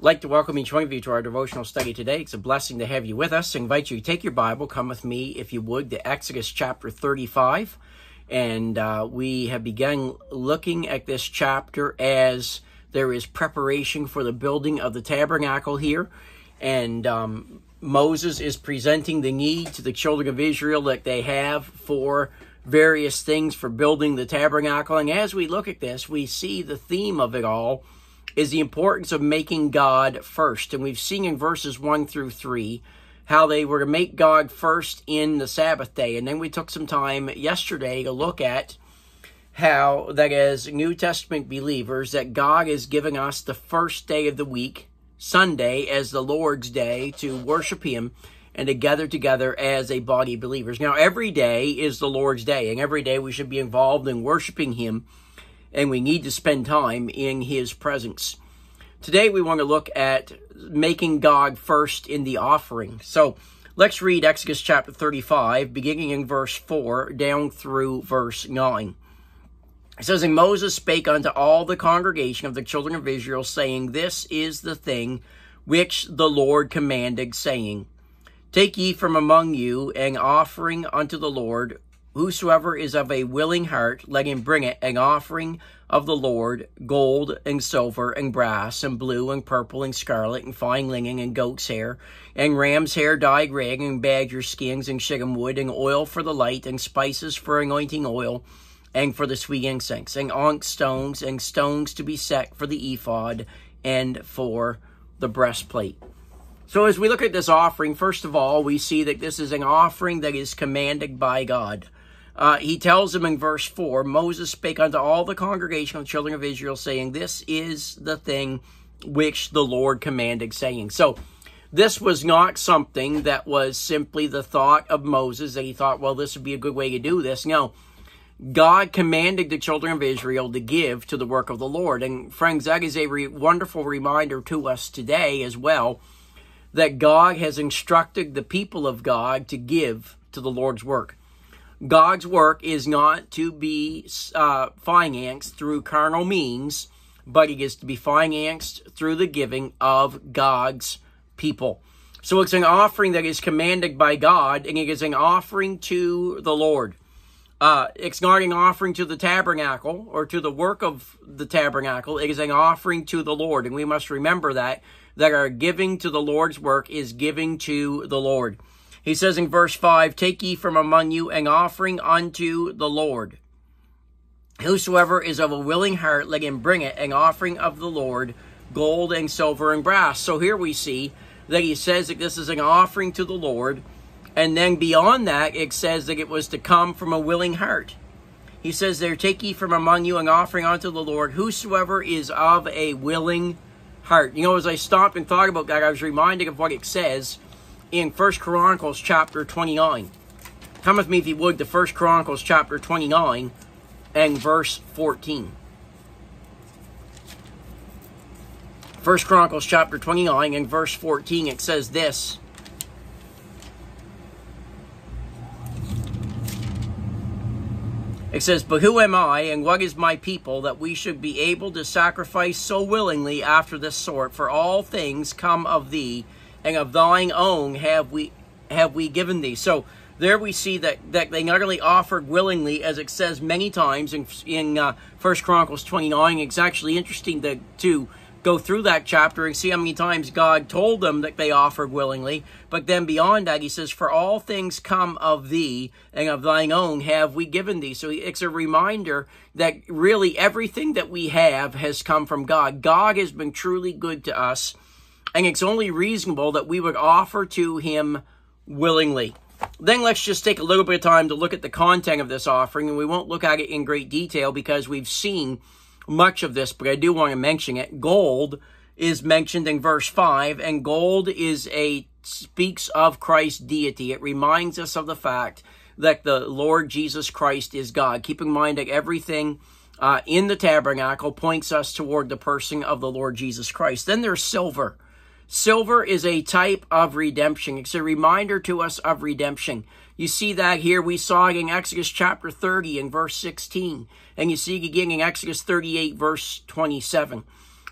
like to welcome each one of you to our devotional study today. It's a blessing to have you with us. I invite you to take your Bible, come with me, if you would, to Exodus chapter 35. And uh, we have begun looking at this chapter as there is preparation for the building of the tabernacle here. And um, Moses is presenting the need to the children of Israel that they have for various things for building the tabernacle. And as we look at this, we see the theme of it all is the importance of making God first. And we've seen in verses 1 through 3 how they were to make God first in the Sabbath day. And then we took some time yesterday to look at how that as New Testament believers that God is giving us the first day of the week, Sunday, as the Lord's day to worship him and to gather together as a body of believers. Now, every day is the Lord's day, and every day we should be involved in worshiping him and we need to spend time in His presence. Today we want to look at making God first in the offering. So let's read Exodus chapter 35, beginning in verse 4 down through verse 9. It says, And Moses spake unto all the congregation of the children of Israel, saying, This is the thing which the Lord commanded, saying, Take ye from among you an offering unto the Lord Whosoever is of a willing heart, let him bring it an offering of the Lord, gold and silver and brass and blue and purple and scarlet and fine linen and goat's hair and ram's hair dyed red and badger skins and shittim wood and oil for the light and spices for anointing oil and for the sweet incense and onyx stones and stones to be set for the ephod and for the breastplate. So as we look at this offering, first of all, we see that this is an offering that is commanded by God. Uh, he tells them in verse 4 Moses spake unto all the congregation of the children of Israel, saying, This is the thing which the Lord commanded, saying. So, this was not something that was simply the thought of Moses that he thought, well, this would be a good way to do this. No. God commanded the children of Israel to give to the work of the Lord. And friends, that is a re- wonderful reminder to us today as well that God has instructed the people of God to give to the Lord's work. God's work is not to be uh, financed through carnal means, but it is to be financed through the giving of God's people. So it's an offering that is commanded by God, and it is an offering to the Lord. Uh, it's not an offering to the tabernacle or to the work of the tabernacle. It is an offering to the Lord, and we must remember that that our giving to the Lord's work is giving to the Lord. He says in verse 5 Take ye from among you an offering unto the Lord. Whosoever is of a willing heart, let him bring it, an offering of the Lord, gold and silver and brass. So here we see that he says that this is an offering to the Lord. And then beyond that, it says that it was to come from a willing heart. He says there, Take ye from among you an offering unto the Lord, whosoever is of a willing heart. You know, as I stopped and thought about that, I was reminded of what it says in First Chronicles chapter 29. Come with me, if you would, to First Chronicles chapter 29 and verse 14. First Chronicles chapter 29 and verse 14, it says this. It says, But who am I, and what is my people, that we should be able to sacrifice so willingly after this sort? For all things come of thee, and of thine own have we have we given thee. So there we see that, that they not only offered willingly, as it says many times in in uh, First Chronicles 29. It's actually interesting to to go through that chapter and see how many times God told them that they offered willingly. But then beyond that, he says, For all things come of thee, and of thine own have we given thee. So it's a reminder that really everything that we have has come from God. God has been truly good to us and it's only reasonable that we would offer to him willingly. Then let's just take a little bit of time to look at the content of this offering, and we won't look at it in great detail because we've seen much of this, but I do want to mention it. Gold is mentioned in verse 5, and gold is a speaks of Christ's deity. It reminds us of the fact that the Lord Jesus Christ is God. Keep in mind that everything uh, in the tabernacle points us toward the person of the Lord Jesus Christ. Then there's silver. Silver is a type of redemption. It's a reminder to us of redemption. You see that here. We saw it in Exodus chapter 30 and verse 16. And you see again in Exodus 38 verse 27.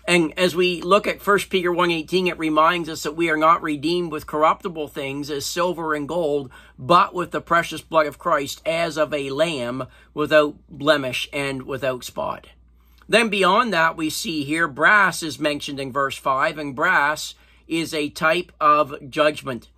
And as we look at 1 Peter 1.18, it reminds us that we are not redeemed with corruptible things as silver and gold, but with the precious blood of Christ as of a lamb without blemish and without spot. Then beyond that, we see here brass is mentioned in verse 5, and brass is a type of judgment.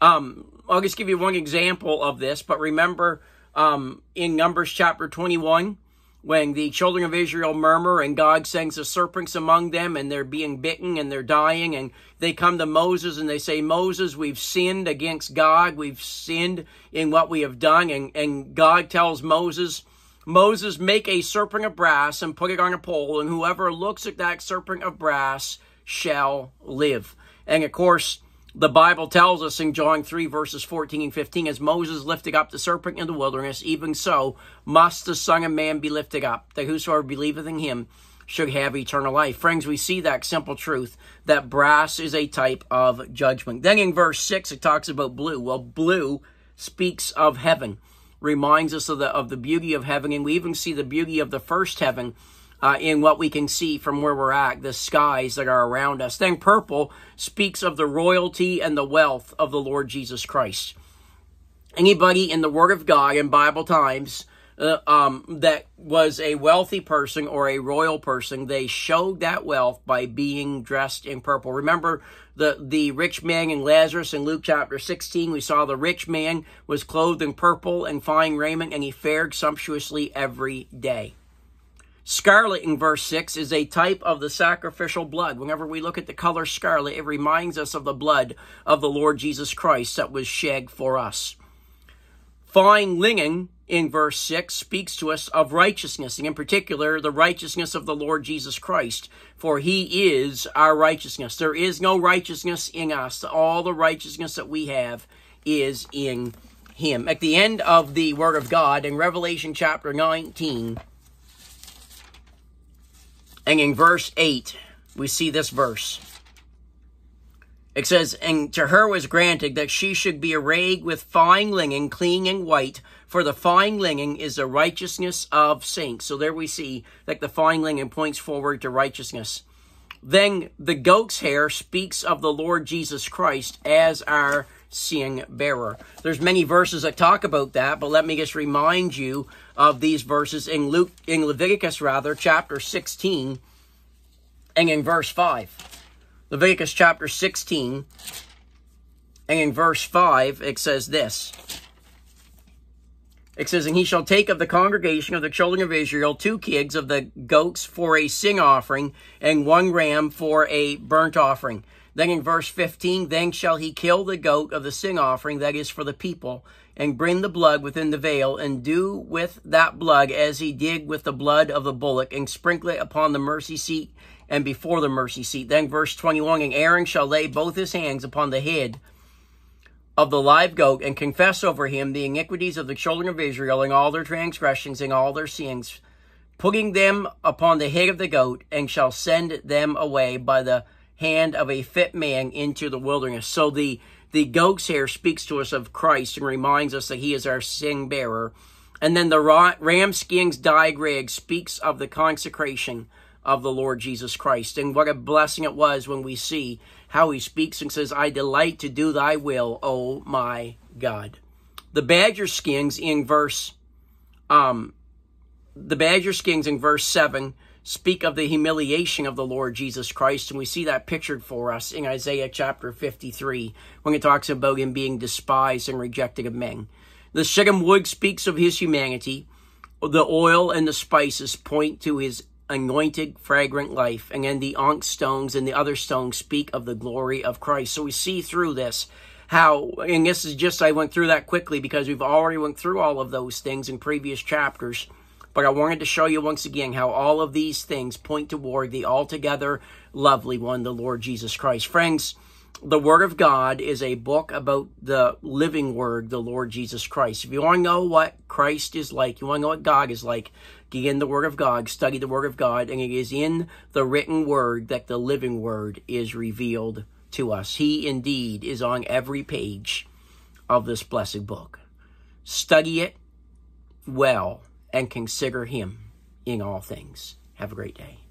Um, I'll just give you one example of this, but remember um, in Numbers chapter 21, when the children of Israel murmur and God sends the serpents among them and they're being bitten and they're dying and they come to Moses and they say, Moses, we've sinned against God. We've sinned in what we have done. And, and God tells Moses, Moses, make a serpent of brass and put it on a pole and whoever looks at that serpent of brass shall live. And of course, the Bible tells us in John 3, verses 14 and 15, as Moses lifted up the serpent in the wilderness, even so must the Son of Man be lifted up, that whosoever believeth in him should have eternal life. Friends, we see that simple truth that brass is a type of judgment. Then in verse 6, it talks about blue. Well, blue speaks of heaven, reminds us of the, of the beauty of heaven, and we even see the beauty of the first heaven uh, in what we can see from where we're at, the skies that are around us. Then purple speaks of the royalty and the wealth of the Lord Jesus Christ. Anybody in the Word of God in Bible times uh, um, that was a wealthy person or a royal person, they showed that wealth by being dressed in purple. Remember the, the rich man in Lazarus in Luke chapter 16? We saw the rich man was clothed in purple and fine raiment, and he fared sumptuously every day. Scarlet in verse 6 is a type of the sacrificial blood. Whenever we look at the color scarlet, it reminds us of the blood of the Lord Jesus Christ that was shed for us. Fine linen in verse 6 speaks to us of righteousness, and in particular, the righteousness of the Lord Jesus Christ, for he is our righteousness. There is no righteousness in us. All the righteousness that we have is in him. At the end of the Word of God, in Revelation chapter 19, and in verse 8, we see this verse. It says, And to her was granted that she should be arrayed with fine linen, clean and white, for the fine linen is the righteousness of saints. So there we see that the fine linen points forward to righteousness. Then the goat's hair speaks of the Lord Jesus Christ as our sin bearer. There's many verses that talk about that, but let me just remind you of these verses in Luke in Leviticus rather chapter 16 and in verse 5. Leviticus chapter 16 and in verse 5 it says this. It says, And he shall take of the congregation of the children of Israel two kids of the goats for a sin offering, and one ram for a burnt offering. Then in verse 15, Then shall he kill the goat of the sin offering, that is for the people, and bring the blood within the veil, and do with that blood as he did with the blood of the bullock, and sprinkle it upon the mercy seat and before the mercy seat. Then verse 21, And Aaron shall lay both his hands upon the head of the live goat, and confess over him the iniquities of the children of Israel, and all their transgressions, and all their sins, putting them upon the head of the goat, and shall send them away by the hand of a fit man into the wilderness. So the the goat's hair speaks to us of Christ and reminds us that he is our sin bearer. And then the ram skins dyed rag speaks of the consecration of the Lord Jesus Christ. And what a blessing it was when we see how he speaks and says, I delight to do thy will, O my God. The badger skins in verse um the badger skins in verse 7 speak of the humiliation of the Lord Jesus Christ, and we see that pictured for us in Isaiah chapter 53 when it talks about him being despised and rejected of men. The shittim wood speaks of his humanity. The oil and the spices point to his anointed, fragrant life. And then the onyx stones and the other stones speak of the glory of Christ. So we see through this how, and this is just, I went through that quickly because we've already went through all of those things in previous chapters but I wanted to show you once again how all of these things point toward the altogether lovely one, the Lord Jesus Christ. Friends, the Word of God is a book about the living Word, the Lord Jesus Christ. If you want to know what Christ is like, you want to know what God is like, get in the Word of God, study the Word of God, and it is in the written Word that the living Word is revealed to us. He indeed is on every page of this blessed book. Study it well and consider him in all things. Have a great day.